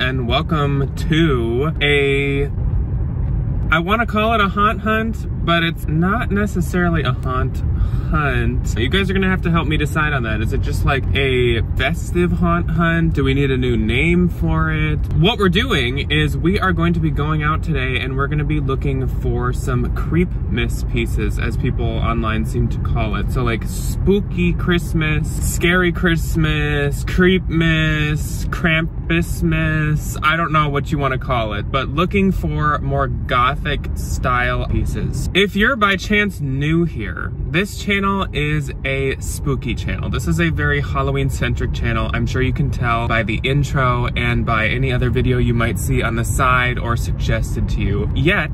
and welcome to a I want to call it a haunt hunt, but it's not necessarily a haunt hunt. You guys are gonna have to help me decide on that. Is it just like a festive haunt hunt? Do we need a new name for it? What we're doing is we are going to be going out today and we're gonna be looking for some Creepmas pieces, as people online seem to call it. So like spooky Christmas, scary Christmas, Creepmas, Krampus-miss, I don't know what you wanna call it, but looking for more gothic style pieces. If you're by chance new here, this channel is a spooky channel. This is a very Halloween centric channel. I'm sure you can tell by the intro and by any other video you might see on the side or suggested to you. Yet,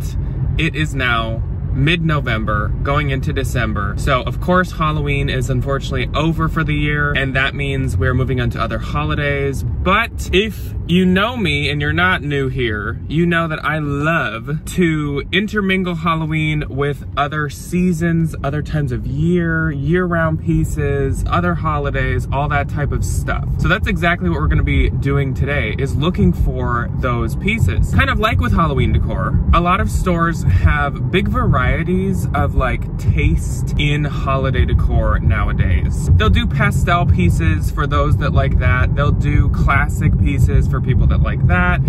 it is now mid-November going into December. So of course Halloween is unfortunately over for the year and that means we're moving on to other holidays. But if you know me and you're not new here, you know that I love to intermingle Halloween with other seasons, other times of year, year-round pieces, other holidays, all that type of stuff. So that's exactly what we're gonna be doing today, is looking for those pieces. Kind of like with Halloween decor, a lot of stores have big varieties of like taste in holiday decor nowadays. They'll do pastel pieces for those that like that. They'll do classic pieces for people that like that.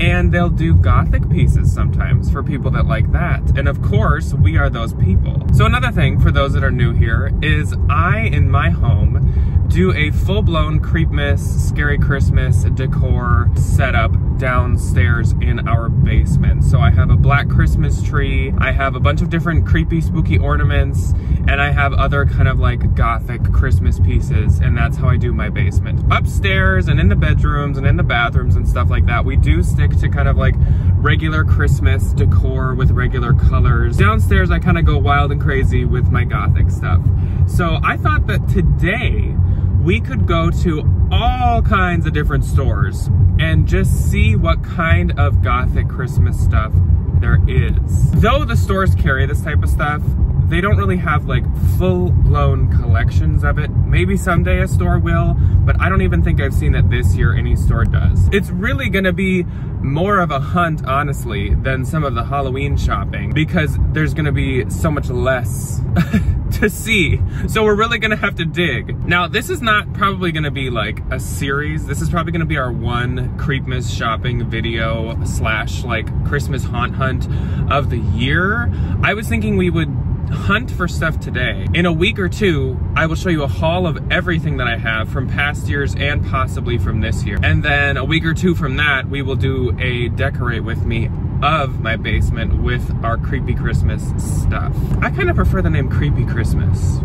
And they'll do gothic pieces sometimes for people that like that. And of course, we are those people. So another thing for those that are new here is I, in my home, do a full-blown Creepmas, Scary Christmas decor setup downstairs in our basement. So I have a black Christmas tree, I have a bunch of different creepy, spooky ornaments, and I have other kind of like gothic Christmas pieces, and that's how I do my basement. Upstairs and in the bedrooms and in the bathrooms and stuff like that, we do stick to kind of like regular Christmas decor with regular colors. Downstairs, I kind of go wild and crazy with my gothic stuff. So I thought that today, we could go to all kinds of different stores and just see what kind of gothic Christmas stuff there is. Though the stores carry this type of stuff, they don't really have like full-blown collections of it. Maybe someday a store will, but I don't even think I've seen that this year any store does. It's really gonna be more of a hunt, honestly, than some of the Halloween shopping because there's gonna be so much less to see. So we're really gonna have to dig. Now, this is not probably gonna be like a series. This is probably gonna be our one Creepmas shopping video slash like Christmas haunt hunt of the year. I was thinking we would hunt for stuff today. In a week or two, I will show you a haul of everything that I have from past years and possibly from this year. And then a week or two from that, we will do a decorate with me of my basement with our creepy Christmas stuff. I kind of prefer the name Creepy Christmas.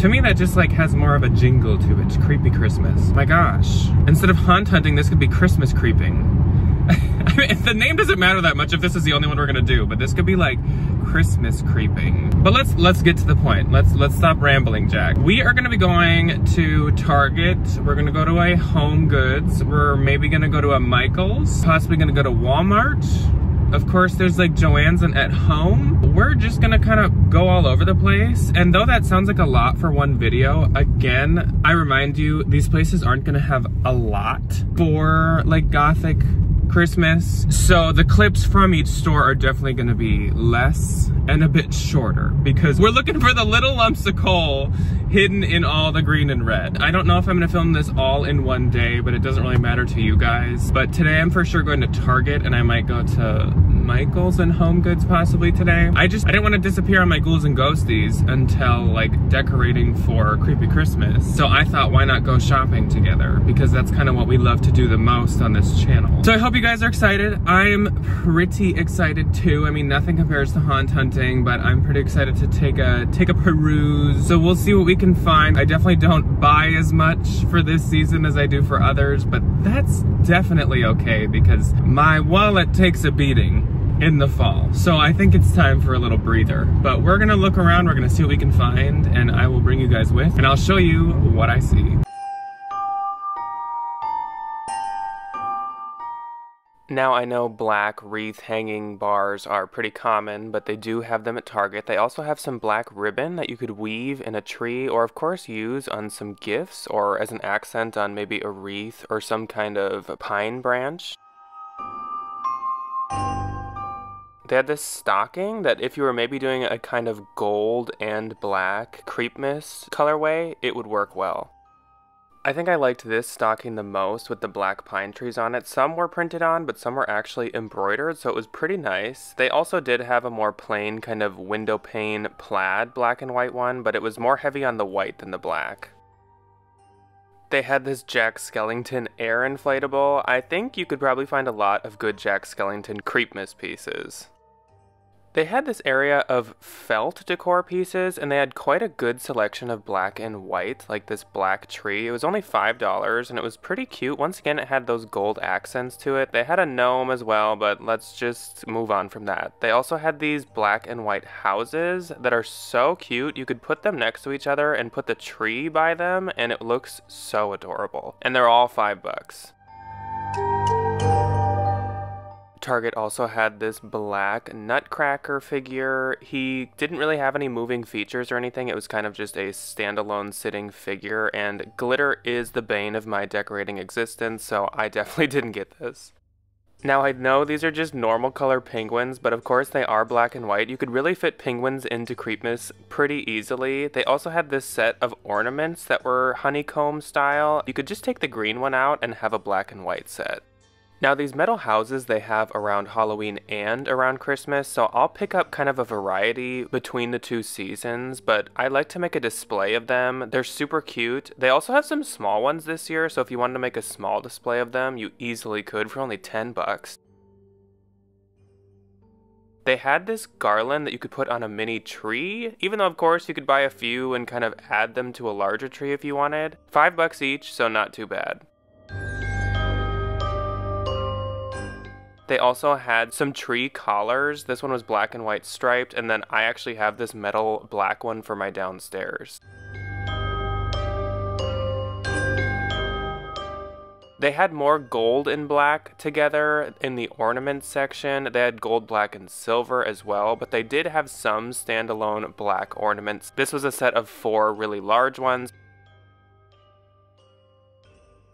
To me, that just like has more of a jingle to it. Creepy Christmas. My gosh. Instead of hunt hunting, this could be Christmas creeping. I mean, the name doesn't matter that much if this is the only one we're gonna do, but this could be like Christmas creeping. But let's let's get to the point. Let's let's stop rambling, Jack. We are gonna be going to Target. We're gonna go to a Home Goods. We're maybe gonna go to a Michael's. Possibly gonna go to Walmart. Of course, there's like Joann's and at home. We're just gonna kind of go all over the place. And though that sounds like a lot for one video, again, I remind you, these places aren't gonna have a lot for like gothic Christmas. So the clips from each store are definitely gonna be less and a bit shorter because we're looking for the little lumps of coal hidden in all the green and red. I don't know if I'm gonna film this all in one day, but it doesn't really matter to you guys. But today I'm for sure going to Target and I might go to Michael's and Home Goods possibly today. I just, I didn't want to disappear on my ghouls and ghosties until like decorating for Creepy Christmas. So I thought why not go shopping together because that's kind of what we love to do the most on this channel. So I hope you guys are excited. I'm pretty excited too. I mean, nothing compares to haunt hunting, but I'm pretty excited to take a, take a peruse. So we'll see what we can find. I definitely don't buy as much for this season as I do for others, but that's definitely okay because my wallet takes a beating in the fall. So I think it's time for a little breather. But we're gonna look around, we're gonna see what we can find, and I will bring you guys with, and I'll show you what I see. Now, I know black wreath hanging bars are pretty common, but they do have them at Target. They also have some black ribbon that you could weave in a tree, or of course use on some gifts, or as an accent on maybe a wreath or some kind of pine branch. They had this stocking that if you were maybe doing a kind of gold and black creepmas colorway, it would work well. I think I liked this stocking the most with the black pine trees on it. Some were printed on, but some were actually embroidered, so it was pretty nice. They also did have a more plain kind of window pane plaid black and white one, but it was more heavy on the white than the black. They had this Jack Skellington air inflatable. I think you could probably find a lot of good Jack Skellington Creepmas pieces. They had this area of felt decor pieces, and they had quite a good selection of black and white, like this black tree. It was only $5, and it was pretty cute. Once again, it had those gold accents to it. They had a gnome as well, but let's just move on from that. They also had these black and white houses that are so cute. You could put them next to each other and put the tree by them, and it looks so adorable. And they're all five bucks. Target also had this black Nutcracker figure. He didn't really have any moving features or anything. It was kind of just a standalone sitting figure, and glitter is the bane of my decorating existence, so I definitely didn't get this. Now I know these are just normal color penguins, but of course they are black and white. You could really fit penguins into Creepmas pretty easily. They also had this set of ornaments that were honeycomb style. You could just take the green one out and have a black and white set. Now these metal houses they have around Halloween and around Christmas, so I'll pick up kind of a variety between the two seasons, but I like to make a display of them. They're super cute. They also have some small ones this year, so if you wanted to make a small display of them, you easily could for only 10 bucks. They had this garland that you could put on a mini tree, even though of course you could buy a few and kind of add them to a larger tree if you wanted. 5 bucks each, so not too bad. They also had some tree collars. This one was black and white striped, and then I actually have this metal black one for my downstairs. They had more gold and black together in the ornament section. They had gold, black, and silver as well, but they did have some standalone black ornaments. This was a set of four really large ones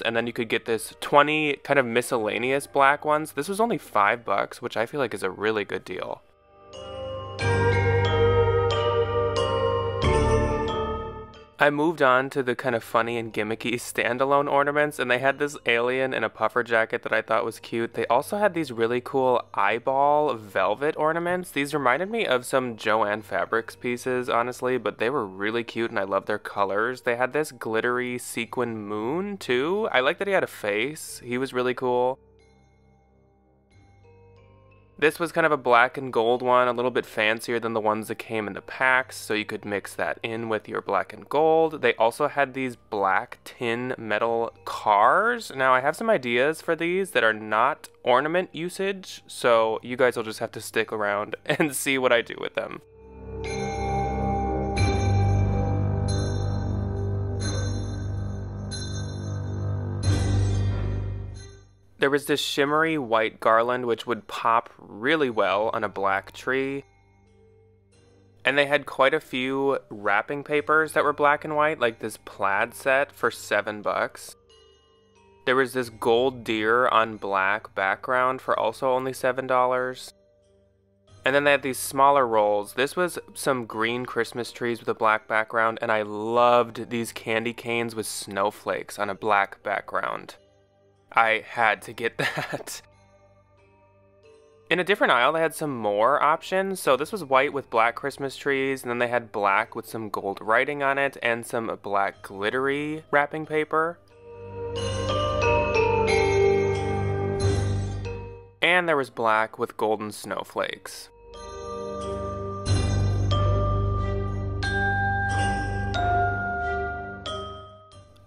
and then you could get this 20 kind of miscellaneous black ones. This was only five bucks, which I feel like is a really good deal. I moved on to the kind of funny and gimmicky standalone ornaments, and they had this alien in a puffer jacket that I thought was cute. They also had these really cool eyeball velvet ornaments. These reminded me of some Joann Fabrics pieces, honestly, but they were really cute and I love their colors. They had this glittery sequin moon, too. I like that he had a face. He was really cool. This was kind of a black and gold one, a little bit fancier than the ones that came in the packs, so you could mix that in with your black and gold. They also had these black tin metal cars. Now, I have some ideas for these that are not ornament usage, so you guys will just have to stick around and see what I do with them. There was this shimmery white garland which would pop really well on a black tree. And they had quite a few wrapping papers that were black and white, like this plaid set for seven bucks. There was this gold deer on black background for also only seven dollars. And then they had these smaller rolls. This was some green Christmas trees with a black background, and I loved these candy canes with snowflakes on a black background. I had to get that. In a different aisle, they had some more options. So this was white with black Christmas trees, and then they had black with some gold writing on it and some black glittery wrapping paper. And there was black with golden snowflakes.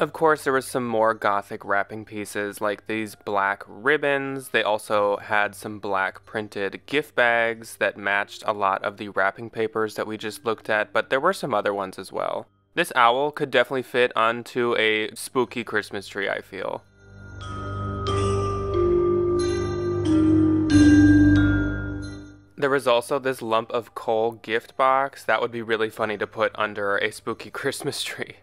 Of course, there was some more gothic wrapping pieces like these black ribbons. They also had some black printed gift bags that matched a lot of the wrapping papers that we just looked at, but there were some other ones as well. This owl could definitely fit onto a spooky Christmas tree, I feel. There was also this lump of coal gift box that would be really funny to put under a spooky Christmas tree.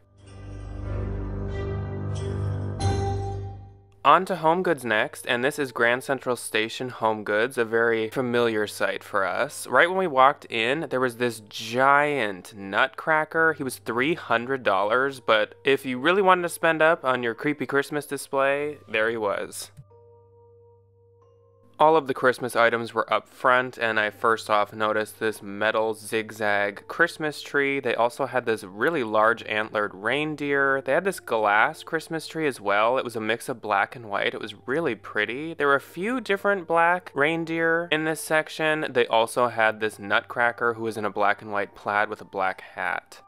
On to Home Goods next, and this is Grand Central Station Home Goods, a very familiar sight for us. Right when we walked in, there was this giant nutcracker. He was $300, but if you really wanted to spend up on your creepy Christmas display, there he was. All of the Christmas items were up front, and I first off noticed this metal zigzag Christmas tree. They also had this really large antlered reindeer. They had this glass Christmas tree as well. It was a mix of black and white. It was really pretty. There were a few different black reindeer in this section. They also had this nutcracker who was in a black and white plaid with a black hat.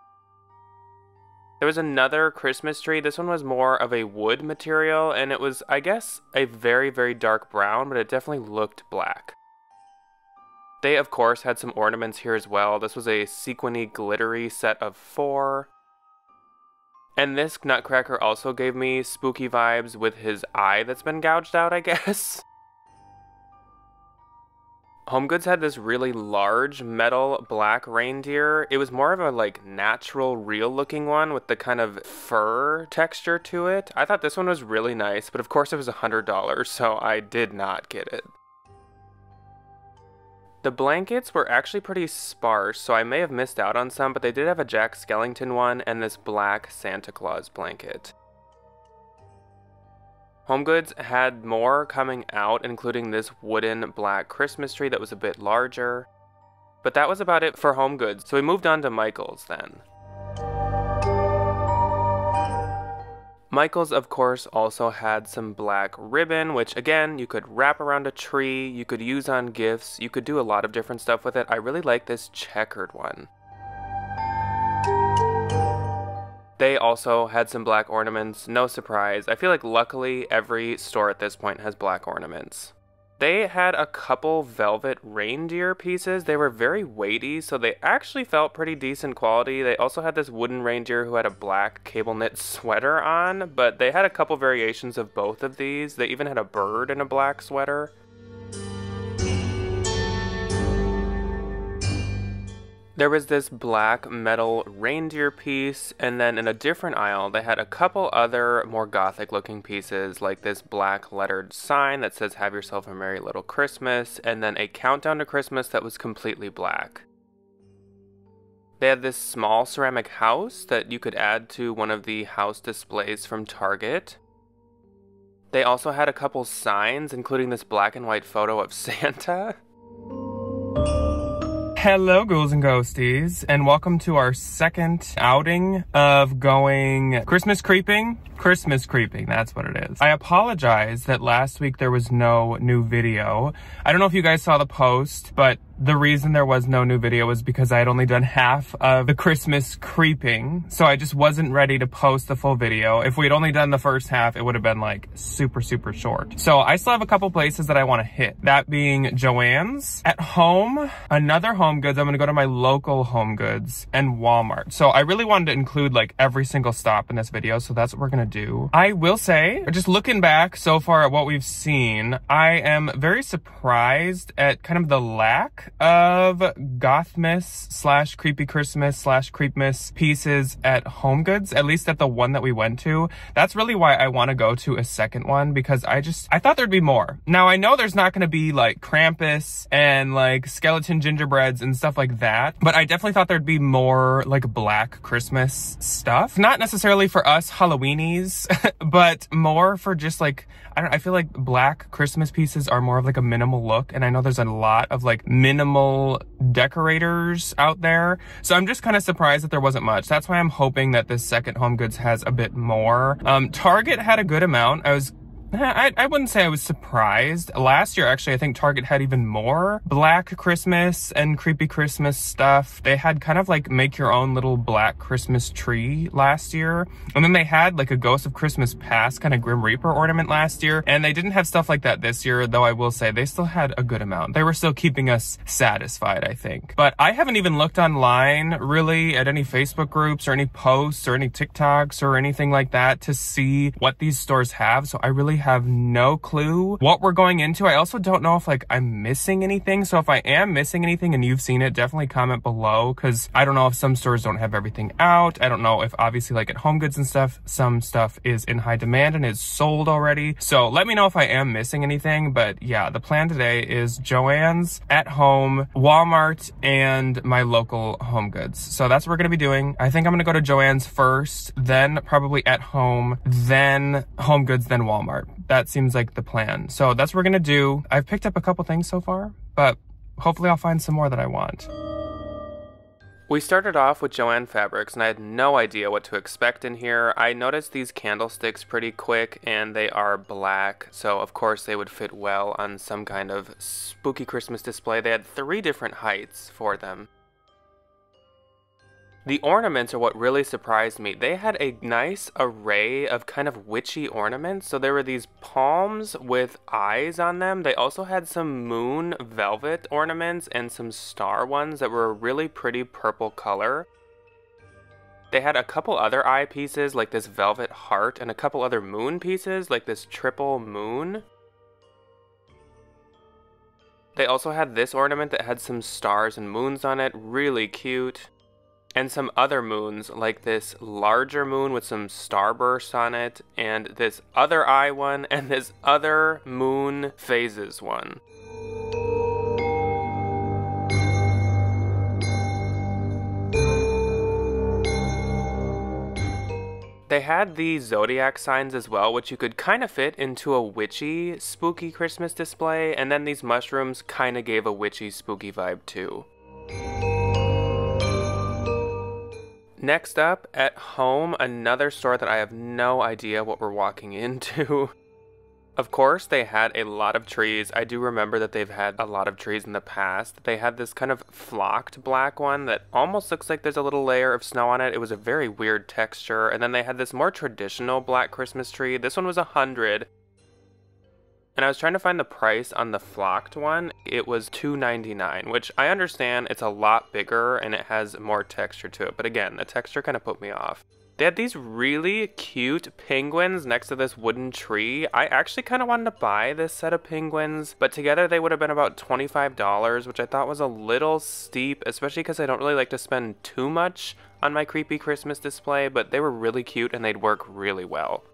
There was another Christmas tree. This one was more of a wood material, and it was, I guess, a very, very dark brown, but it definitely looked black. They, of course, had some ornaments here as well. This was a sequiny, glittery set of four. And this nutcracker also gave me spooky vibes with his eye that's been gouged out, I guess. Home Goods had this really large metal black reindeer. It was more of a like natural, real looking one with the kind of fur texture to it. I thought this one was really nice, but of course it was a $100, so I did not get it. The blankets were actually pretty sparse, so I may have missed out on some, but they did have a Jack Skellington one and this black Santa Claus blanket. HomeGoods had more coming out, including this wooden black Christmas tree that was a bit larger. But that was about it for HomeGoods, so we moved on to Michael's then. Michaels, of course, also had some black ribbon, which again, you could wrap around a tree, you could use on gifts, you could do a lot of different stuff with it. I really like this checkered one. They also had some black ornaments, no surprise. I feel like luckily every store at this point has black ornaments. They had a couple velvet reindeer pieces. They were very weighty, so they actually felt pretty decent quality. They also had this wooden reindeer who had a black cable knit sweater on, but they had a couple variations of both of these. They even had a bird in a black sweater. There was this black metal reindeer piece, and then in a different aisle, they had a couple other more gothic looking pieces, like this black lettered sign that says, Have yourself a Merry Little Christmas, and then a countdown to Christmas that was completely black. They had this small ceramic house that you could add to one of the house displays from Target. They also had a couple signs, including this black and white photo of Santa. Hello, ghouls and ghosties, and welcome to our second outing of going Christmas creeping. Christmas creeping, that's what it is. I apologize that last week there was no new video. I don't know if you guys saw the post, but the reason there was no new video was because I had only done half of the Christmas creeping, so I just wasn't ready to post the full video. If we had only done the first half, it would have been like super, super short. So I still have a couple places that I want to hit. That being Joann's, at home, another Home Goods, I'm going to go to my local Home Goods, and Walmart. So I really wanted to include like every single stop in this video, so that's what we're going to do. I will say, just looking back so far at what we've seen, I am very surprised at kind of the lack of Gothmas slash Creepy Christmas slash Creepmas pieces at Home Goods, at least at the one that we went to. That's really why I want to go to a second one because I just, I thought there'd be more. Now I know there's not going to be like Krampus and like skeleton gingerbreads and stuff like that, but I definitely thought there'd be more like black Christmas stuff. Not necessarily for us Halloweenies, but more for just like, I don't I feel like black Christmas pieces are more of like a minimal look. And I know there's a lot of like minimal decorators out there. So I'm just kind of surprised that there wasn't much. That's why I'm hoping that this second Home Goods has a bit more. Um, Target had a good amount. I was I, I wouldn't say I was surprised. Last year, actually, I think Target had even more Black Christmas and Creepy Christmas stuff. They had kind of like make your own little Black Christmas tree last year. And then they had like a Ghost of Christmas Past kind of Grim Reaper ornament last year. And they didn't have stuff like that this year, though I will say they still had a good amount. They were still keeping us satisfied, I think. But I haven't even looked online really at any Facebook groups or any posts or any TikToks or anything like that to see what these stores have. So I really have no clue what we're going into. I also don't know if like I'm missing anything. So if I am missing anything and you've seen it, definitely comment below because I don't know if some stores don't have everything out. I don't know if obviously like at Home Goods and stuff, some stuff is in high demand and is sold already. So let me know if I am missing anything. But yeah, the plan today is Joann's, at home, Walmart, and my local Home Goods. So that's what we're going to be doing. I think I'm going to go to Joann's first, then probably at home, then Home Goods, then Walmart. That seems like the plan. So that's what we're to do. I've picked up a couple things so far, but hopefully I'll find some more that I want. We started off with Joann Fabrics and I had no idea what to expect in here. I noticed these candlesticks pretty quick and they are black, so of course they would fit well on some kind of spooky Christmas display. They had three different heights for them. The ornaments are what really surprised me. They had a nice array of kind of witchy ornaments. So there were these palms with eyes on them. They also had some moon velvet ornaments and some star ones that were a really pretty purple color. They had a couple other eye pieces like this velvet heart and a couple other moon pieces like this triple moon. They also had this ornament that had some stars and moons on it, really cute and some other moons, like this larger moon with some starbursts on it, and this other eye one, and this other moon phases one. They had the zodiac signs as well, which you could kind of fit into a witchy, spooky Christmas display, and then these mushrooms kind of gave a witchy, spooky vibe too. Next up, at home, another store that I have no idea what we're walking into. Of course, they had a lot of trees. I do remember that they've had a lot of trees in the past. They had this kind of flocked black one that almost looks like there's a little layer of snow on it. It was a very weird texture. And then they had this more traditional black Christmas tree. This one was a hundred. And I was trying to find the price on the flocked one. It was $2.99, which I understand it's a lot bigger and it has more texture to it. But again, the texture kind of put me off. They had these really cute penguins next to this wooden tree. I actually kind of wanted to buy this set of penguins, but together they would have been about $25, which I thought was a little steep, especially because I don't really like to spend too much on my creepy Christmas display, but they were really cute and they'd work really well.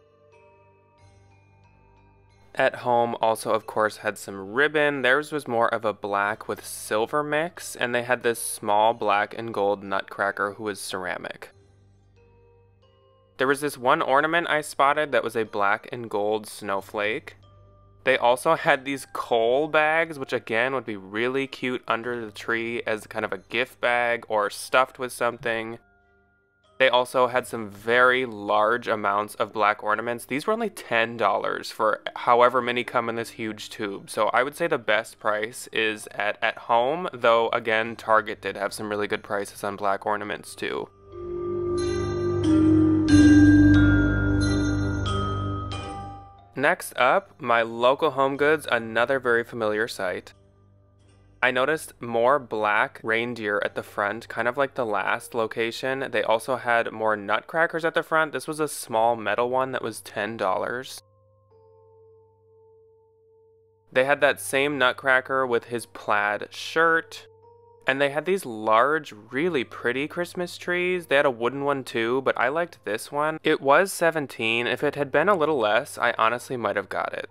At home also of course had some ribbon. Theirs was more of a black with silver mix and they had this small black and gold nutcracker who was ceramic. There was this one ornament I spotted that was a black and gold snowflake. They also had these coal bags, which again would be really cute under the tree as kind of a gift bag or stuffed with something. They also had some very large amounts of black ornaments. These were only $10 for however many come in this huge tube. So I would say the best price is at at home, though again, Target did have some really good prices on black ornaments too. Next up, my local home goods, another very familiar sight. I noticed more black reindeer at the front, kind of like the last location. They also had more nutcrackers at the front. This was a small metal one that was $10. They had that same nutcracker with his plaid shirt. And they had these large, really pretty Christmas trees. They had a wooden one too, but I liked this one. It was 17. If it had been a little less, I honestly might have got it.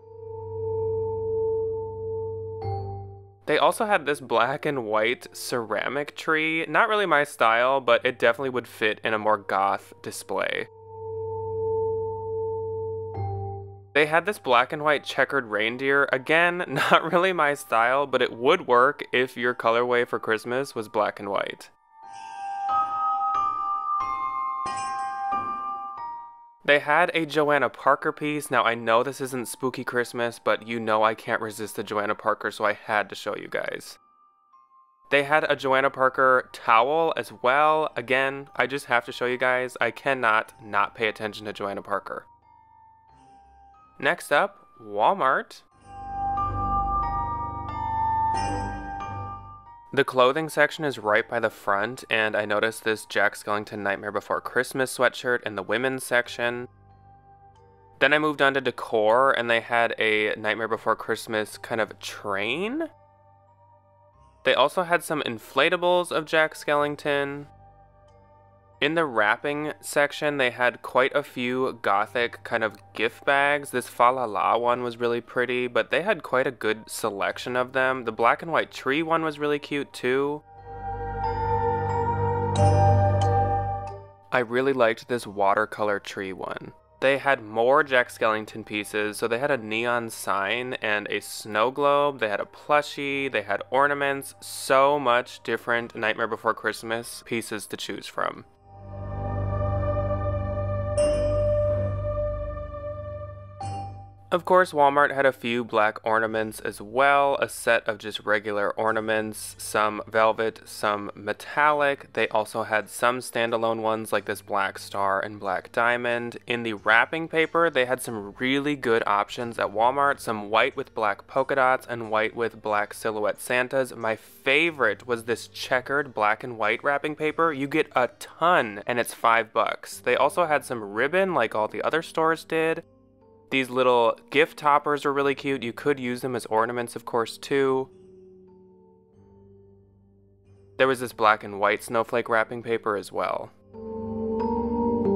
They also had this black and white ceramic tree. Not really my style, but it definitely would fit in a more goth display. They had this black and white checkered reindeer. Again, not really my style, but it would work if your colorway for Christmas was black and white. They had a Johanna Parker piece. Now, I know this isn't Spooky Christmas, but you know I can't resist the Johanna Parker, so I had to show you guys. They had a Johanna Parker towel as well. Again, I just have to show you guys. I cannot not pay attention to Johanna Parker. Next up, Walmart. The clothing section is right by the front, and I noticed this Jack Skellington Nightmare Before Christmas sweatshirt in the women's section. Then I moved on to decor and they had a Nightmare Before Christmas kind of train. They also had some inflatables of Jack Skellington. In the wrapping section, they had quite a few gothic kind of gift bags. This Fa La La one was really pretty, but they had quite a good selection of them. The black and white tree one was really cute too. I really liked this watercolor tree one. They had more Jack Skellington pieces, so they had a neon sign and a snow globe, they had a plushie, they had ornaments, so much different Nightmare Before Christmas pieces to choose from. Of course, Walmart had a few black ornaments as well, a set of just regular ornaments, some velvet, some metallic. They also had some standalone ones like this black star and black diamond. In the wrapping paper, they had some really good options at Walmart, some white with black polka dots and white with black silhouette Santas. My favorite was this checkered black and white wrapping paper. You get a ton and it's five bucks. They also had some ribbon like all the other stores did. These little gift toppers are really cute. You could use them as ornaments, of course, too. There was this black and white snowflake wrapping paper as well.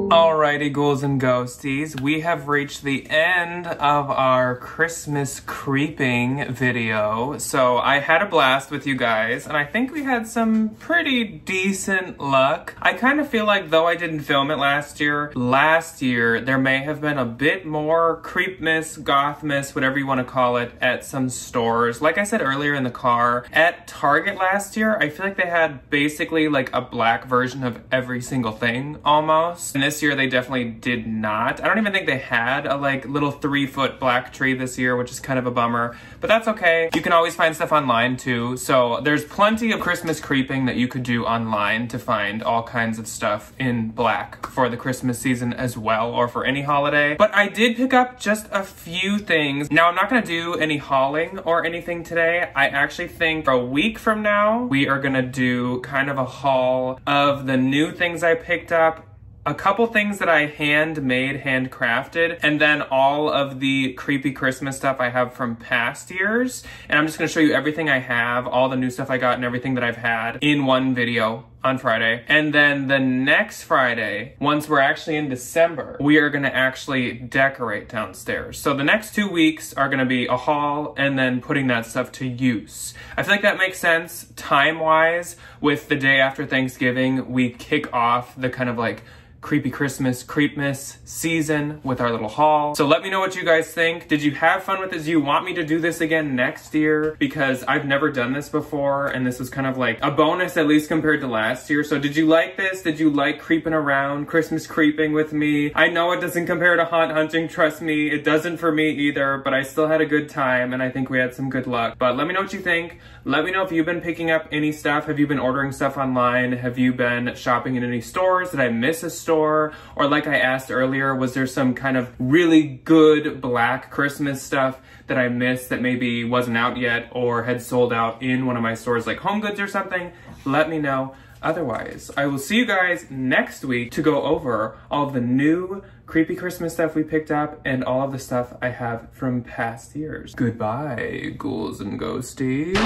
Alrighty, ghouls and ghosties, we have reached the end of our Christmas creeping video. So I had a blast with you guys, and I think we had some pretty decent luck. I kind of feel like though I didn't film it last year, last year there may have been a bit more creepmas, gothmas, whatever you want to call it, at some stores. Like I said earlier in the car, at Target last year, I feel like they had basically like a black version of every single thing almost. And this year they definitely did not. I don't even think they had a like little three foot black tree this year, which is kind of a bummer, but that's okay. You can always find stuff online too. So there's plenty of Christmas creeping that you could do online to find all kinds of stuff in black for the Christmas season as well, or for any holiday. But I did pick up just a few things. Now I'm not gonna do any hauling or anything today. I actually think a week from now, we are gonna do kind of a haul of the new things I picked up a couple things that I handmade, handcrafted, and then all of the creepy Christmas stuff I have from past years. And I'm just gonna show you everything I have, all the new stuff I got and everything that I've had in one video on Friday. And then the next Friday, once we're actually in December, we are gonna actually decorate downstairs. So the next two weeks are gonna be a haul and then putting that stuff to use. I feel like that makes sense time-wise with the day after Thanksgiving, we kick off the kind of like creepy Christmas, creepmas season with our little haul. So let me know what you guys think. Did you have fun with this? Do you want me to do this again next year? Because I've never done this before and this was kind of like a bonus at least compared to last year. So did you like this? Did you like creeping around, Christmas creeping with me? I know it doesn't compare to haunt hunting, trust me. It doesn't for me either, but I still had a good time and I think we had some good luck. But let me know what you think. Let me know if you've been picking up any stuff. Have you been ordering stuff online? Have you been shopping in any stores? Did I miss a store? Store? Or like I asked earlier, was there some kind of really good black Christmas stuff that I missed that maybe wasn't out yet or had sold out in one of my stores like Home Goods or something? Let me know. Otherwise, I will see you guys next week to go over all the new creepy Christmas stuff we picked up and all of the stuff I have from past years. Goodbye, ghouls and ghosties.